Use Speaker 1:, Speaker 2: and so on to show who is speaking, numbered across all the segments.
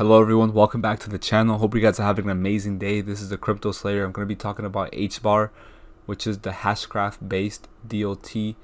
Speaker 1: Hello everyone, welcome back to the channel. Hope you guys are having an amazing day. This is the Crypto Slayer. I'm going to be talking about HBAR, which is the Hashgraph based DLT.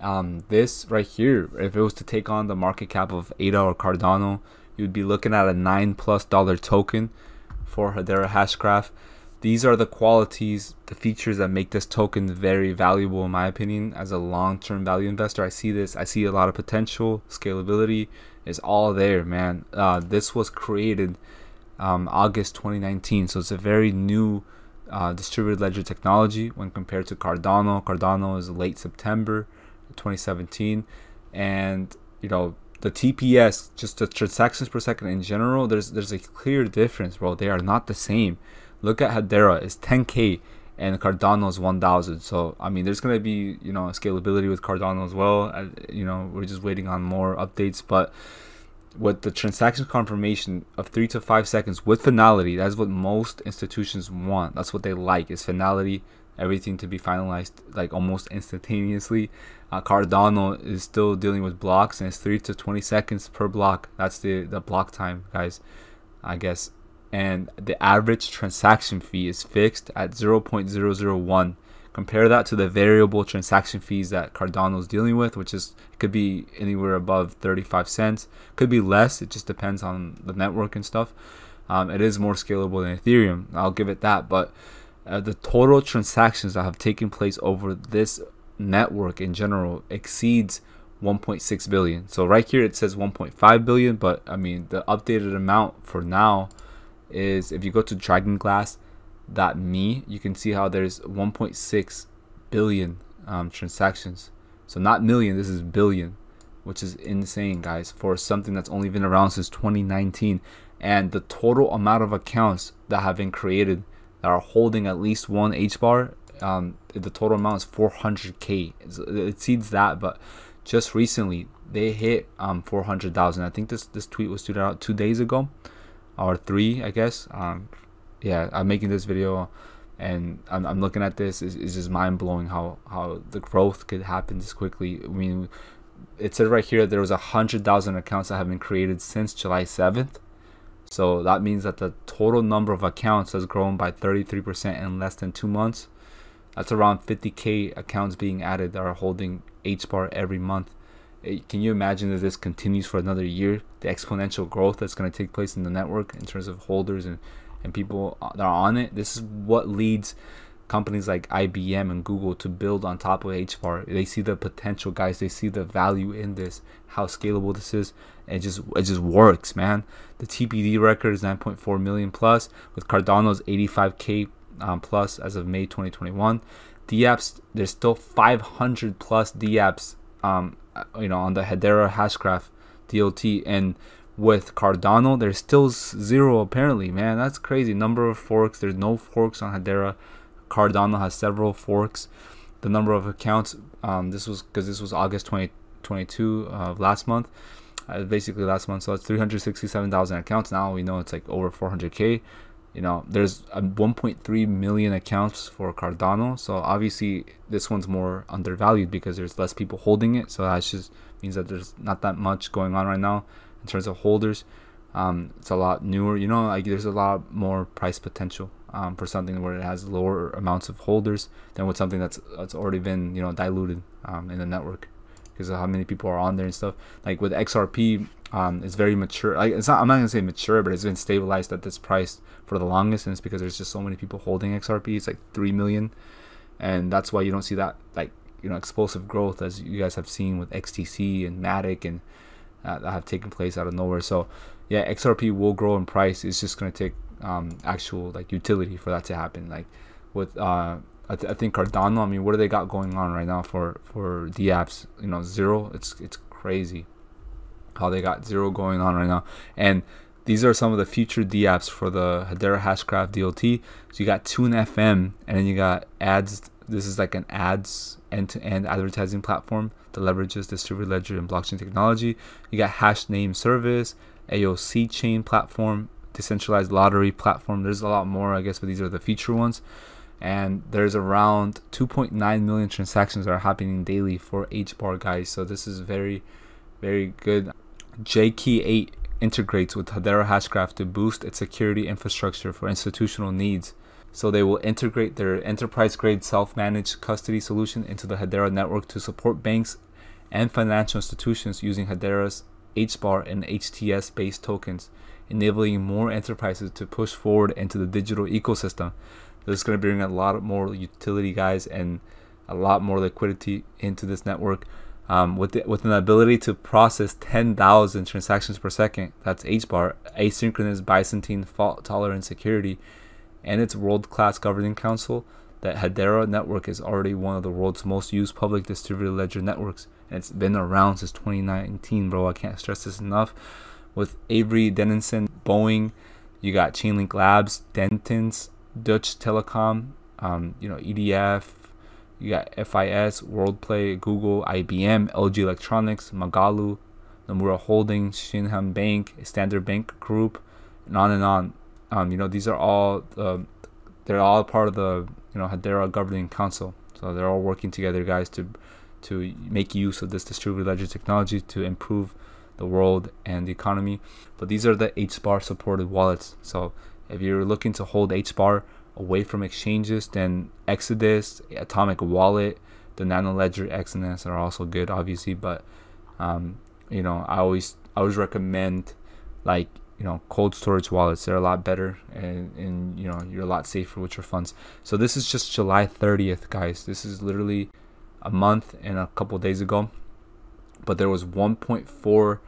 Speaker 1: Um, this right here, if it was to take on the market cap of ADA or Cardano, you'd be looking at a nine plus dollar token for Hedera Hashgraph. These are the qualities, the features that make this token very valuable in my opinion as a long-term value investor. I see this, I see a lot of potential, scalability, is all there, man. Uh, this was created um, August 2019, so it's a very new uh, distributed ledger technology when compared to Cardano. Cardano is late September 2017, and you know the TPS, just the transactions per second in general. There's there's a clear difference, bro. They are not the same. Look at Hedera, it's 10k and Cardano is 1000. So, I mean, there's going to be, you know, scalability with Cardano as well. Uh, you know, we're just waiting on more updates, but with the transaction confirmation of 3 to 5 seconds with finality, that's what most institutions want. That's what they like is finality, everything to be finalized like almost instantaneously. Uh, Cardano is still dealing with blocks and it's 3 to 20 seconds per block. That's the the block time, guys. I guess and the average transaction fee is fixed at 0.001. Compare that to the variable transaction fees that Cardano is dealing with, which is could be anywhere above 35 cents, could be less. It just depends on the network and stuff. Um, it is more scalable than Ethereum. I'll give it that, but uh, the total transactions that have taken place over this network in general exceeds 1.6 billion. So right here it says 1.5 billion, but I mean the updated amount for now is if you go to dragonglass.me, you can see how there's 1.6 billion um, transactions. So not million, this is billion, which is insane, guys, for something that's only been around since 2019. And the total amount of accounts that have been created that are holding at least one H bar, um, the total amount is 400k. It exceeds that, but just recently they hit um, 400,000. I think this this tweet was tweeted out two days ago or three, I guess. Um, yeah, I'm making this video and I'm, I'm looking at this. It's, it's just mind blowing how, how the growth could happen this quickly. I mean, it said right here there was a hundred thousand accounts that have been created since July 7th. So that means that the total number of accounts has grown by 33% in less than two months. That's around 50k accounts being added that are holding HBAR every month. Eh, can you imagine that this continues for another year? The exponential growth that's going to take place in the network in terms of holders and, and people that are on it. This is what leads companies like IBM and Google to build on top of HBAR. They see the potential, guys. They see the value in this, how scalable this is. It just it just works, man. The TPD record is 9.4 million plus, with Cardano's 85k um, plus as of May 2021. DApps, there's still 500 plus DApps um, uh, you know on the Hedera Hashgraph DLT and with Cardano there's still zero apparently man that's crazy number of forks there's no forks on Hedera Cardano has several forks. The number of accounts um, this was because this was August 2022 of uh, last month. Uh, basically last month so it's 367,000 accounts now. We know it's like over 400k you know there's 1.3 million accounts for cardano so obviously this one's more undervalued because there's less people holding it. So that just means that there's not that much going on right now in terms of holders um, it's a lot newer you know like there's a lot more price potential um, for something where it has lower amounts of holders than with something that's that's already been you know diluted um, in the network because of how many people are on there and stuff like with xrp um, it's very mature. Like it's not. I'm not gonna say mature, but it's been stabilized at this price for the longest, and it's because there's just so many people holding XRP. It's like three million, and that's why you don't see that like you know explosive growth as you guys have seen with XDC and Matic and uh, that have taken place out of nowhere. So yeah, XRP will grow in price. It's just gonna take um, actual like utility for that to happen. Like with uh, I, th- I think Cardano. I mean, what do they got going on right now for for the apps? You know, zero. It's it's crazy how they got zero going on right now. And these are some of the future DApps for the Hedera Hashgraph DLT. So you got Tune FM, and then you got ads. This is like an ads end-to-end advertising platform that leverages distributed ledger and blockchain technology. You got Hash Name Service, AOC chain platform, decentralized lottery platform. There's a lot more, I guess, but these are the feature ones. And there's around 2.9 million transactions that are happening daily for HBAR guys. So this is very, very good. GK8 integrates with Hedera Hashgraph to boost its security infrastructure for institutional needs. So they will integrate their enterprise-grade self-managed custody solution into the Hedera network to support banks and financial institutions using Hedera's HBAR and HTS-based tokens, enabling more enterprises to push forward into the digital ecosystem. This is going to bring a lot more utility guys and a lot more liquidity into this network. Um, with the, with an ability to process 10,000 transactions per second, that's HBAR, asynchronous Byzantine fault tolerant security, and its world-class governing council, that Hedera network is already one of the world's most used public distributed ledger networks, it's been around since 2019, bro. I can't stress this enough. With Avery Dennison, Boeing, you got Chainlink Labs, Dentons, Deutsche Telekom, um, you know EDF, you got FIS, Worldpay, Google, IBM, LG Electronics, Magalu, Nomura Holdings, Shinhan Bank, Standard Bank Group, and on and on. Um, you know, these are all uh, they're all part of the you know Hedera governing council. So they're all working together, guys, to to make use of this distributed ledger technology to improve the world and the economy. But these are the HBAR supported wallets. So if you're looking to hold HBAR away from exchanges, then Exodus, Atomic Wallet, the Nano Ledger Exodus are also good, obviously. But um, you know, I always I always recommend like you know cold storage wallets. They're a lot better, and and you know you're a lot safer with your funds. So this is just July 30th, guys. This is literally a month and a couple days ago. But there was 1.4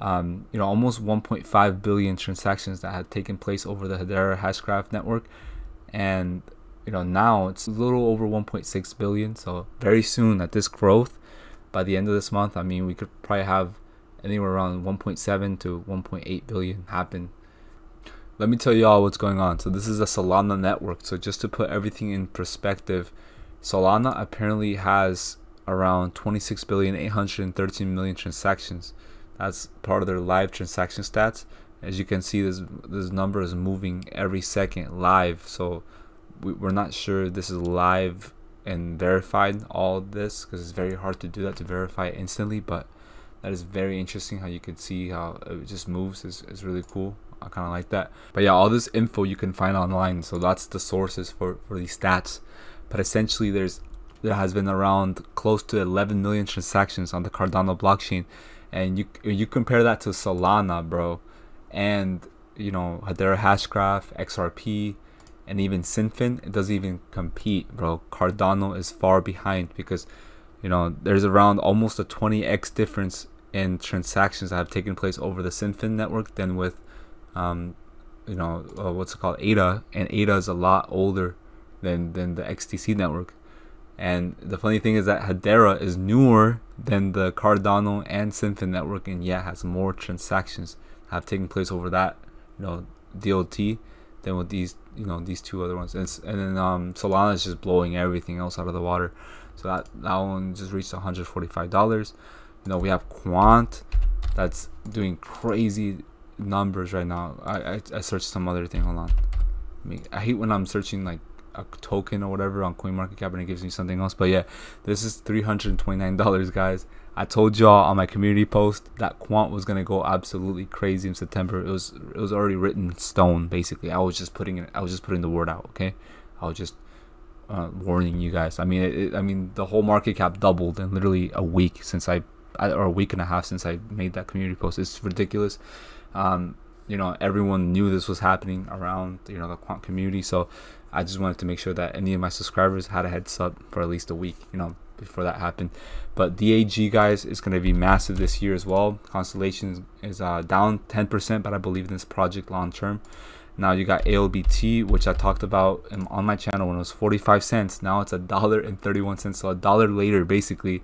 Speaker 1: um, you know, almost 1.5 billion transactions that had taken place over the Hedera Hashgraph network, and you know now it's a little over 1.6 billion. So very soon at this growth, by the end of this month, I mean we could probably have anywhere around 1.7 to 1.8 billion happen. Let me tell you all what's going on. So this is a Solana network. So just to put everything in perspective, Solana apparently has around 26 billion 813 million transactions. That's part of their live transaction stats. As you can see, this this number is moving every second live. So we, we're not sure this is live and verified all this because it's very hard to do that to verify instantly. But that is very interesting how you can see how it just moves. is is really cool. I kind of like that. But yeah, all this info you can find online. So that's the sources for for these stats. But essentially, there's there has been around close to 11 million transactions on the Cardano blockchain. And you you compare that to Solana, bro, and you know Hedera Hashgraph, XRP, and even XinFin, it doesn't even compete, bro. Cardano is far behind because you know there's around almost a 20x difference in transactions that have taken place over the XinFin network than with um, you know uh, what's it called? ADA, and ADA is a lot older than than the XDC network. And the funny thing is that Hedera is newer than the Cardano and XinFin network, and yeah, has more transactions have taken place over that, you know, DLT than with these, you know, these two other ones. And, and then um, Solana is just blowing everything else out of the water. So that that one just reached 145 dollars. You know, we have Quant that's doing crazy numbers right now. I I, I searched some other thing. Hold on. I, mean, I hate when I'm searching like a token or whatever on CoinMarketCap and it gives me something else. But yeah, this is $329, guys. I told y'all on my community post that Quant was gonna go absolutely crazy in September. It was it was already written stone, basically. I was just putting it. I was just putting the word out. Okay, I was just uh, warning you guys. I mean, it, I mean, the whole market cap doubled in literally a week since I, or a week and a half since I made that community post. It's ridiculous. Um, you know, everyone knew this was happening around you know the quant community. So I just wanted to make sure that any of my subscribers had a heads up for at least a week, you know, before that happened. But DAG guys is going to be massive this year as well. Constellation is uh, down 10%, but I believe in this project long term. Now you got ALBT, which I talked about on my channel when it was 45 cents. Now it's a dollar and 31 cents, so a dollar later basically.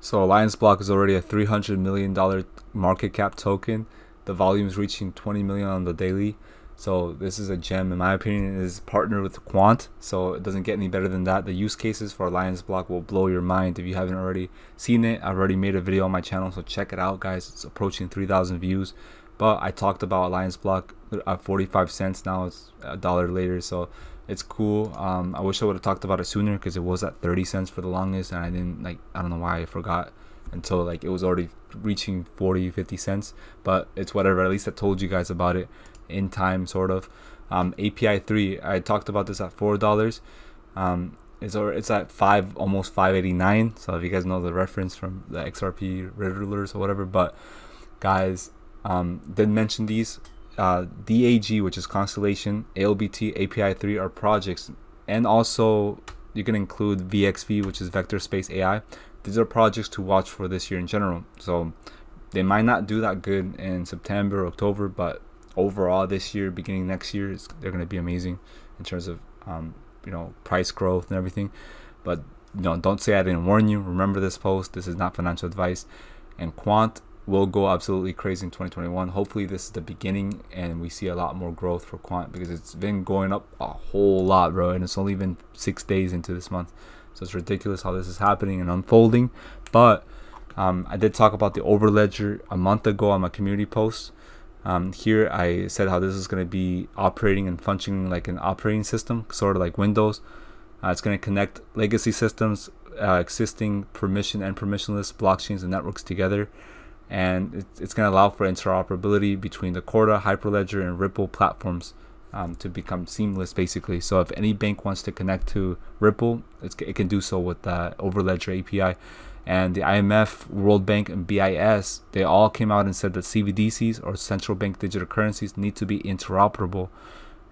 Speaker 1: So Alliance Block is already a 300 million dollar market cap token. The volume is reaching 20 million on the daily. So this is a gem, in my opinion. Is partnered with Quant, so it doesn't get any better than that. The use cases for Alliance Block will blow your mind if you haven't already seen it. I've already made a video on my channel, so check it out, guys. It's approaching 3,000 views. But I talked about Alliance Block at 45 cents. Now it's a dollar later, so it's cool. Um, I wish I would have talked about it sooner because it was at 30 cents for the longest, and I didn't like. I don't know why I forgot until like it was already reaching 40 50 cents but it's whatever at least i told you guys about it in time sort of. Um, api 3 i talked about this at four dollars. Um, it's, or it's at five almost 589 so if you guys know the reference from the xrp riddlers or whatever but guys um, did mention these. Uh, dag which is constellation albt api 3 are projects. And also you can include vxv which is vector space ai these are projects to watch for this year in general. So they might not do that good in September, October, but overall this year, beginning next year, they're going to be amazing in terms of um, you know price growth and everything. But you know, don't say I didn't warn you. Remember this post. This is not financial advice. And Quant will go absolutely crazy in 2021. Hopefully, this is the beginning, and we see a lot more growth for Quant because it's been going up a whole lot, bro. And it's only been six days into this month. So it's ridiculous how this is happening and unfolding. But um, I did talk about the Overledger a month ago on my community post. Um, here I said how this is going to be operating and functioning like an operating system, sort of like Windows. Uh, it's going to connect legacy systems, uh, existing permission and permissionless blockchains and networks together. And it, it's going to allow for interoperability between the Corda, Hyperledger, and Ripple platforms um, to become seamless basically. So if any bank wants to connect to Ripple, it can do so with the Overledger API. And the IMF, World Bank, and BIS, they all came out and said that CBDCs or central bank digital currencies need to be interoperable.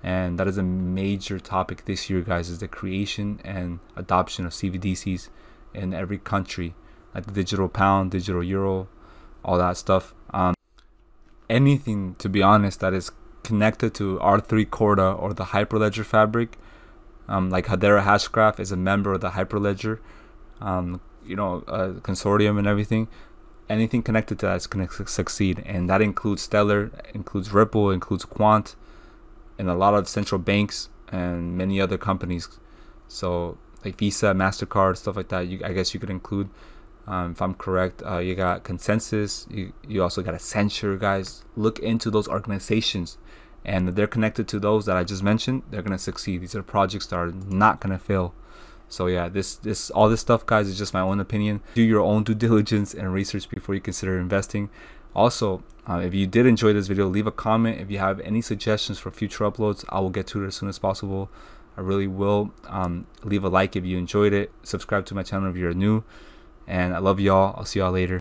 Speaker 1: And that is a major topic this year, guys, is the creation and adoption of CBDCs in every country, like the digital pound, digital euro, all that stuff. Um, anything, to be honest, that is connected to R3 Corda or the Hyperledger fabric. Um, like Hedera Hashgraph is a member of the Hyperledger, um, you know, consortium and everything. Anything connected to that is going to succeed, and that includes Stellar, includes Ripple, includes Quant, and a lot of central banks and many other companies. So like Visa, Mastercard, stuff like that. You, I guess you could include. Um, if I'm correct, uh, you got ConsenSys. You, you also got Accenture, guys. Look into those organizations and they're connected to those that I just mentioned, they're gonna succeed. These are projects that are not gonna fail. So yeah, this this all this stuff, guys, is just my own opinion. Do your own due diligence and research before you consider investing. Also, uh, if you did enjoy this video, leave a comment. If you have any suggestions for future uploads, I will get to it as soon as possible. I really will. Um, leave a like if you enjoyed it. Subscribe to my channel if you're new. And I love y'all. I'll see y'all later.